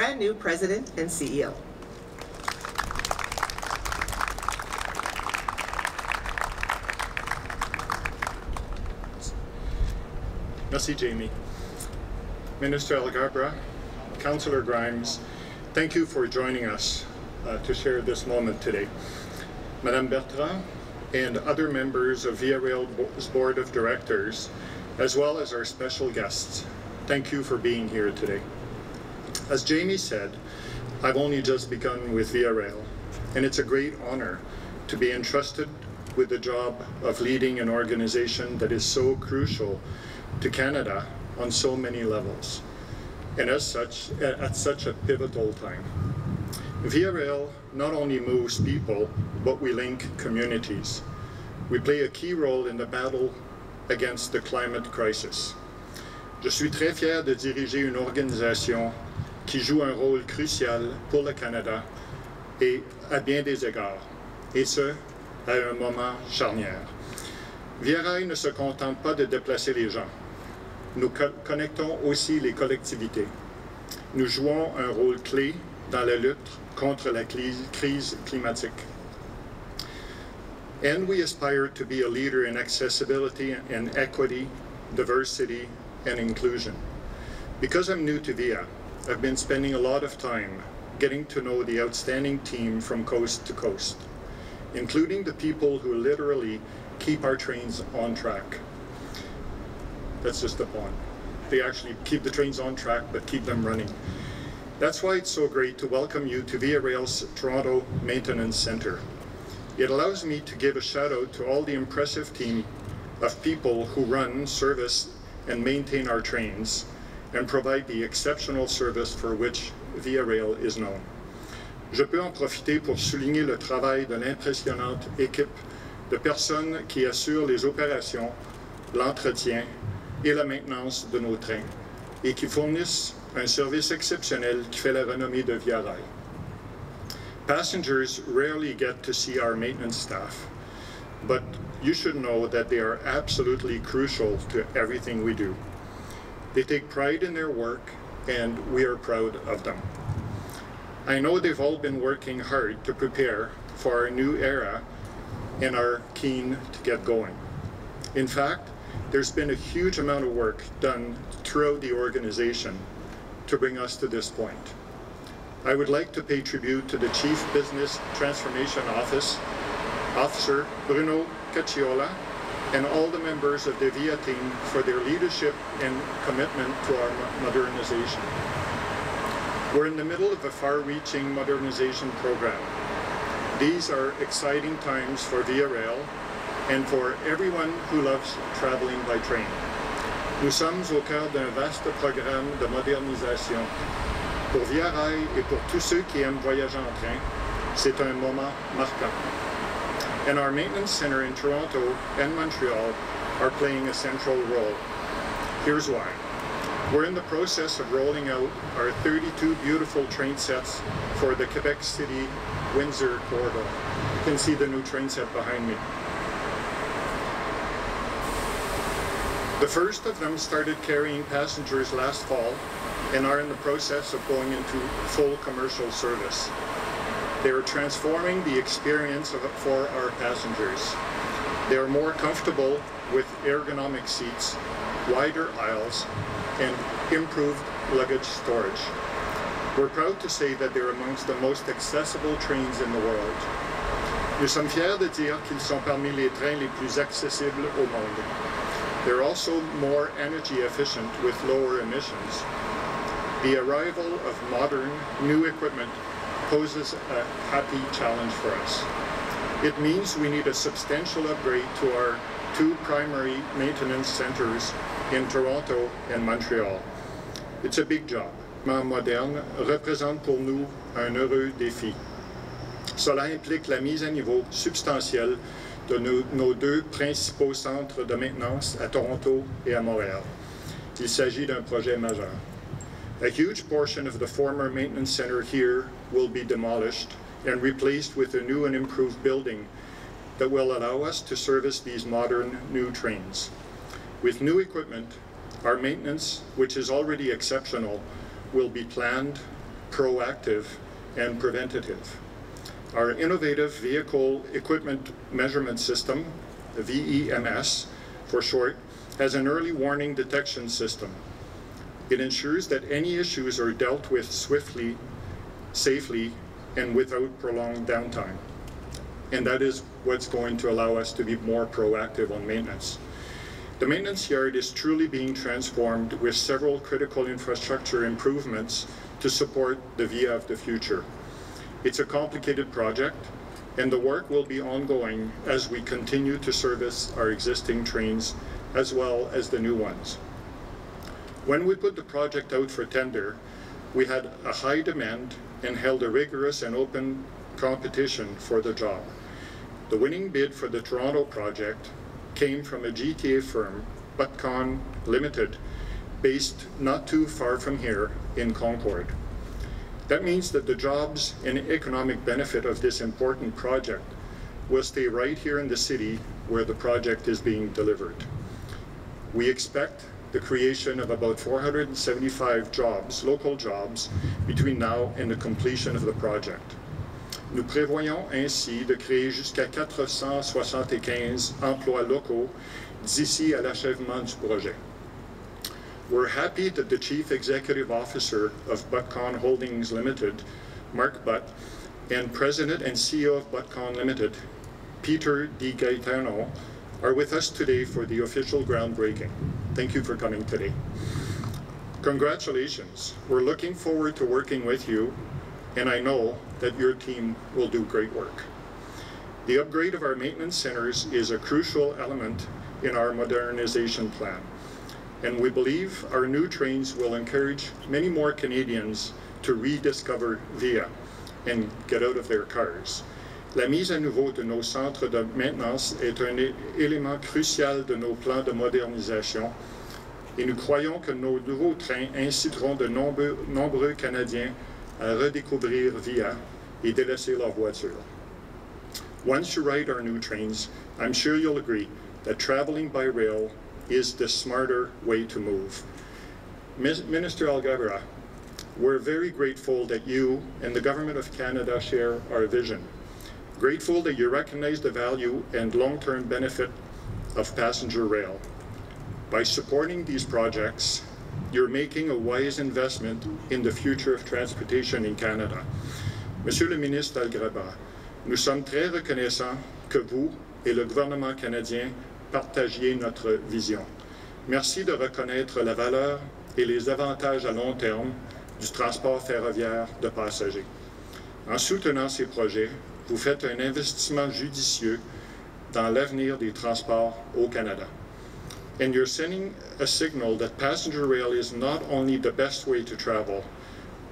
brand new president and CEO. Merci, Jamie. Minister Alghabra, Councillor Grimes, thank you for joining us uh, to share this moment today. Madame Bertrand and other members of Via Rail's Board of Directors, as well as our special guests, thank you for being here today. As Jamie said, I've only just begun with Rail, and it's a great honor to be entrusted with the job of leading an organization that is so crucial to Canada on so many levels, and as such, at such a pivotal time. Rail not only moves people, but we link communities. We play a key role in the battle against the climate crisis. Je suis très fier de diriger une organisation qui joue un rôle crucial pour le Canada et à bien des égards, et ce, à un moment charnière. Via Rail ne se contente pas de déplacer les gens. Nous co connectons aussi les collectivités. Nous jouons un rôle clé dans la lutte contre la crise climatique. And we aspire to be a leader in accessibility and equity, diversity, and inclusion. Because I'm new to VIA, I've been spending a lot of time getting to know the outstanding team from coast to coast, including the people who literally keep our trains on track. That's just a point. They actually keep the trains on track, but keep them running. That's why it's so great to welcome you to Via Rail's Toronto Maintenance Centre. It allows me to give a shout out to all the impressive team of people who run, service, and maintain our trains and provide the exceptional service for which Via Rail is known. Je peux en profiter pour souligner le travail de l'impressionnante équipe de personnes qui assurent les opérations, l'entretien et la maintenance de nos trains et qui fournissent un service exceptionnel qui fait la renommée de Via Rail. Passengers rarely get to see our maintenance staff, but you should know that they are absolutely crucial to everything we do. They take pride in their work, and we are proud of them. I know they've all been working hard to prepare for our new era and are keen to get going. In fact, there's been a huge amount of work done throughout the organization to bring us to this point. I would like to pay tribute to the Chief Business Transformation Office, Officer Bruno Cacciola, and all the members of the VIA team for their leadership and commitment to our modernization. We're in the middle of a far-reaching modernization program. These are exciting times for Via Rail and for everyone who loves traveling by train. Nous sommes au cœur d'un vaste programme de modernisation. Pour Via Rail et pour tous ceux qui aiment voyager en train, c'est un moment marquant. And our maintenance center in Toronto and Montreal are playing a central role. Here's why. We're in the process of rolling out our 32 beautiful train sets for the Quebec City Windsor corridor. You can see the new train set behind me. The first of them started carrying passengers last fall and are in the process of going into full commercial service. They are transforming the experience of, for our passengers. They are more comfortable with ergonomic seats, wider aisles, and improved luggage storage. We're proud to say that they're amongst the most accessible trains in the world. Nous sommes fiers de dire qu'ils sont parmi les trains les plus accessibles au monde. They're also more energy efficient with lower emissions. The arrival of modern, new equipment poses a happy challenge for us. It means we need a substantial upgrade to our two primary maintenance centers in Toronto and Montreal. It's a big job. moderne représente pour nous un heureux défi. Cela implique la mise à niveau substantielle de nos, nos, deux principaux centres de maintenance à Toronto et à Montréal. Il s'agit d'un projet majeur. A huge portion of the former maintenance center here will be demolished and replaced with a new and improved building that will allow us to service these modern new trains. With new equipment, our maintenance, which is already exceptional, will be planned, proactive, and preventative. Our innovative Vehicle Equipment Measurement System, the VEMS for short, has an early warning detection system. It ensures that any issues are dealt with swiftly, safely, and without prolonged downtime. And that is what's going to allow us to be more proactive on maintenance. The maintenance yard is truly being transformed with several critical infrastructure improvements to support the VIA of the future. It's a complicated project, and the work will be ongoing as we continue to service our existing trains as well as the new ones. When we put the project out for tender, we had a high demand and held a rigorous and open competition for the job. The winning bid for the Toronto project came from a GTA firm, Buttcon Limited, based not too far from here in Concord. That means that the jobs and economic benefit of this important project will stay right here in the city where the project is being delivered. We expect the creation of about 475 jobs, local jobs, between now and the completion of the project. Nous prévoyons ainsi de créer jusqu'à 475 emplois locaux d'ici à l'achèvement du projet. We're happy that the Chief Executive Officer of Buttcon Holdings Limited, Mark Butt, and President and CEO of Buttcon Limited, Peter Di Gaetano, are with us today for the official groundbreaking. Thank you for coming today. Congratulations. We're looking forward to working with you, and I know that your team will do great work. The upgrade of our maintenance centers is a crucial element in our modernization plan and we believe our new trains will encourage many more Canadians to rediscover VIA and get out of their cars. La mise à nouveau de nos centres de maintenance est un élément crucial de nos plans de modernisation et nous croyons que nos nouveaux trains inciteront de nombreux, Canadiens à redécouvrir VIA et délaisser leur voiture. Once you ride our new trains, I'm sure you'll agree that traveling by rail is the smarter way to move. Minister Alghabra, we're very grateful that you and the Government of Canada share our vision. Grateful that you recognize the value and long-term benefit of passenger rail. By supporting these projects, you're making a wise investment in the future of transportation in Canada. Monsieur le ministre Alghabra, nous sommes très reconnaissants que vous et le gouvernement canadien partagiez notre vision. Merci de reconnaître la valeur et les avantages à long terme du transport ferroviaire de passagers. En soutenant ces projets, vous faites un investissement judicieux dans l'avenir des transports au Canada. And you're sending a signal that passenger rail is not only the best way to travel,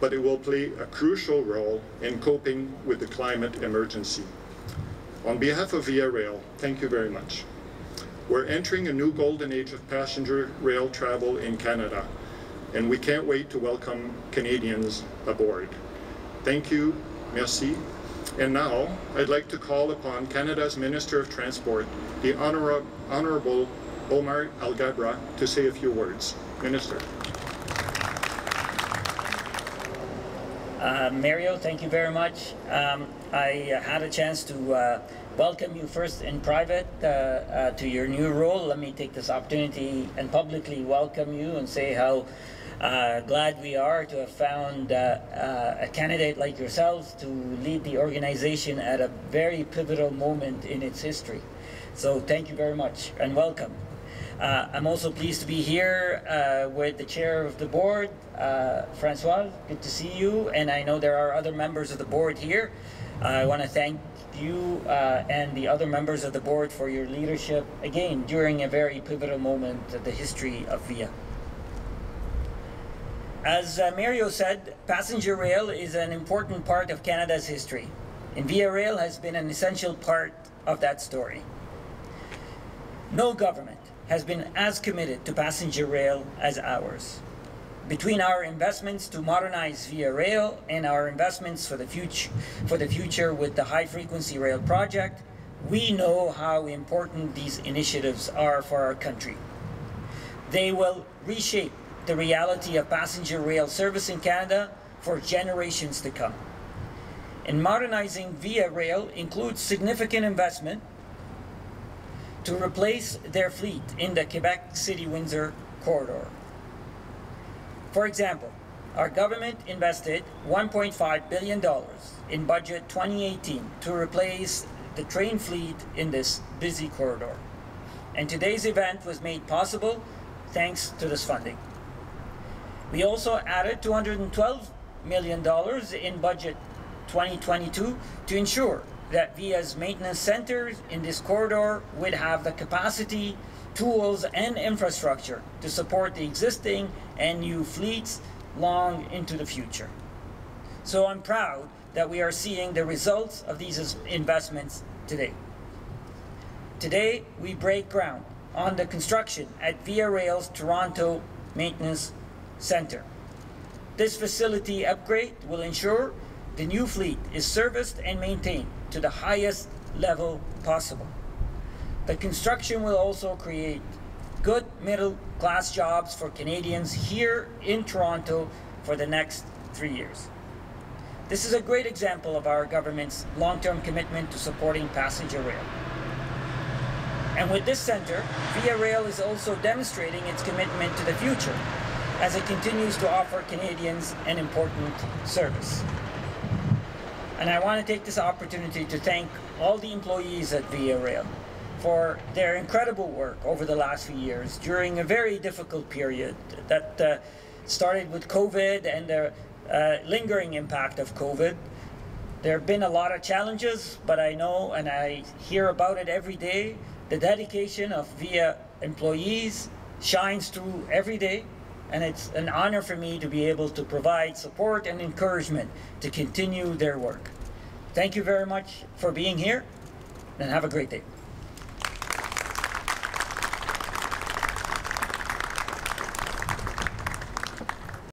but it will play a crucial role in coping with the climate emergency. On behalf of Via Rail, thank you very much. We're entering a new golden age of passenger rail travel in Canada, and we can't wait to welcome Canadians aboard. Thank you, merci. And now, I'd like to call upon Canada's Minister of Transport, the Honor Honorable Omar Alghabra, to say a few words. Minister. Uh, Mario, thank you very much. Um, I had a chance to uh, welcome you first in private uh, uh, to your new role. Let me take this opportunity and publicly welcome you and say how uh, glad we are to have found uh, uh, a candidate like yourselves to lead the organization at a very pivotal moment in its history. So thank you very much and welcome. Uh, I'm also pleased to be here with the chair of the board, Francois. Good to see you. And I know there are other members of the board here. I want to thank you uh, and the other members of the board for your leadership, again, during a very pivotal moment of the history of VIA. As uh, Mario said, passenger rail is an important part of Canada's history, and Via Rail has been an essential part of that story. No government has been as committed to passenger rail as ours between our investments to modernize via rail and our investments for the future for the future with the high frequency rail project we know how important these initiatives are for our country they will reshape the reality of passenger rail service in Canada for generations to come. And modernizing Via Rail includes significant investment to replace their fleet in the Quebec City Windsor corridor. For example, our government invested $1.5 billion in budget 2018 to replace the train fleet in this busy corridor. And today's event was made possible thanks to this funding. We also added $212 million in budget 2022 to ensure that VIA's maintenance centers in this corridor would have the capacity, tools, and infrastructure to support the existing and new fleets long into the future. So I'm proud that we are seeing the results of these investments today. Today, we break ground on the construction at Via Rail's Toronto Maintenance Center. This facility upgrade will ensure the new fleet is serviced and maintained to the highest level possible. The construction will also create good middle class jobs for Canadians here in Toronto for the next three years. This is a great example of our government's long term commitment to supporting passenger rail. And with this center, Via Rail is also demonstrating its commitment to the future as it continues to offer Canadians an important service. And I want to take this opportunity to thank all the employees at Via Rail for their incredible work over the last few years during a very difficult period that uh, started with COVID and the uh, lingering impact of COVID. There have been a lot of challenges, but I know and I hear about it every day. The dedication of VIA employees shines through every day, and it's an honor for me to be able to provide support and encouragement to continue their work. Thank you very much for being here, and have a great day.